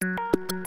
you